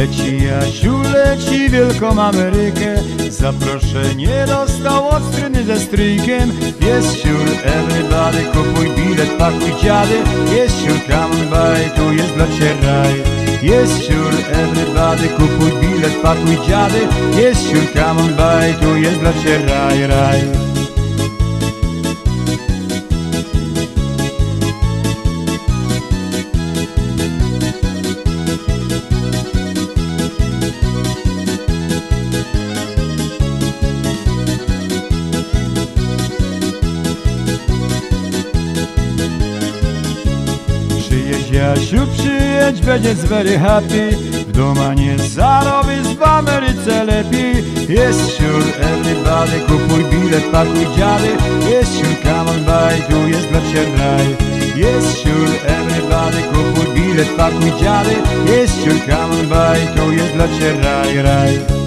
Jasiu leci wielką Amerykę. Zaproszenie dostał od stryny ze stryjkiem. Jest siur, everybody, kupuj bilet, pakuj dziady. Jest siur, come by, tu jest dla ciebie raj. Jest siur, everybody, kupuj bilet, pakuj dziady. Jest siur, come by, tu jest dla ciebie raj, raj Jasiu, przyjedź, będziesz very happy. W doma nie zarobisz, w Ameryce lepiej. Jest siur, everybody, kupuj bilet, pakuj dziady. Jest siur, come on by, tu jest dla raj. Jest siur, everybody, kupuj bilet, pakuj dziady. Jest siur, come on by, tu jest dla raj, raj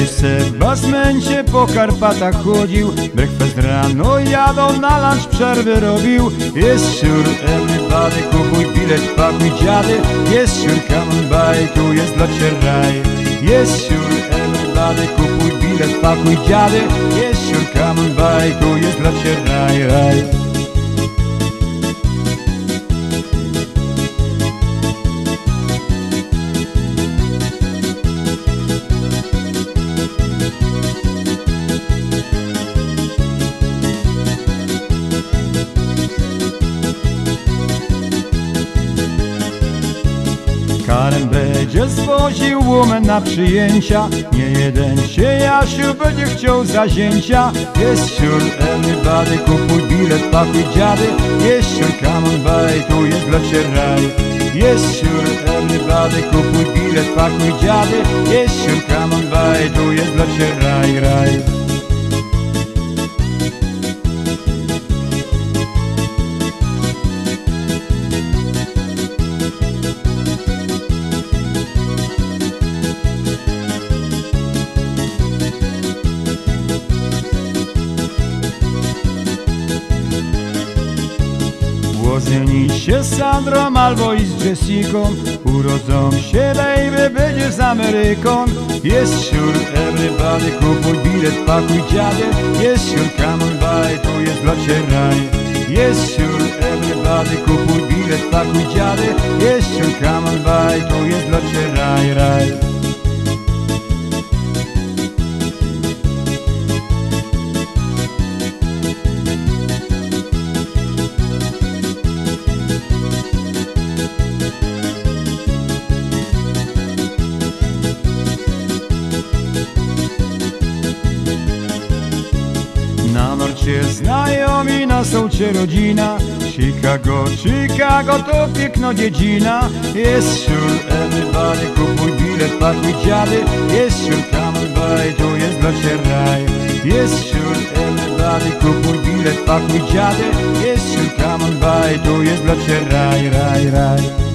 Będziesz se basmencie po Karpatach chodził. Breakfast rano jadą na lunch przerwy robił. Jest siur, everybody, kupuj bilet, pakuj dziady. Jest siur, come on by, tu jest dla ciebie raj. Jest siur, everybody, kupuj bilet, pakuj dziady. Jest siur, come on by, tu jest dla raj, raj będzie zwoził woman na przyjęcia. Nie jeden się Jasiu będzie chciał zazięcia. Jest siur, everybody, kupuj bilet, pakuj dziady. Jest siur, come on by, tu jest dla ciebie. Raj Jest siur, everybody, kupuj bilet, pakuj dziady. Jest siur, come on by, tu jest dla raj, raj Urodzeni się z Sandrą albo i z Jessicą Urodzą się baby, będzie z Ameryką. Jest siur, everybody, kupuj bilet, pakuj dziadę Jest siur, come on by, tu jest dla ciebie raj. Jest siur, everybody, kupuj bilet, pakuj dziady. Jest siur, come on by, tu jest dla ciebie Norcie znajomi, na sołcie rodzina. Chicago, Chicago to piękno dziedzina. Jest siur, everybody, kupuj bilet, pakuj dziady. Jest siur, come by, tu jest dla raj. Jest siur, everybody, kupuj bilet, pakuj dziady. Jest siur, come by, tu jest dla ciebie raj, raj, raj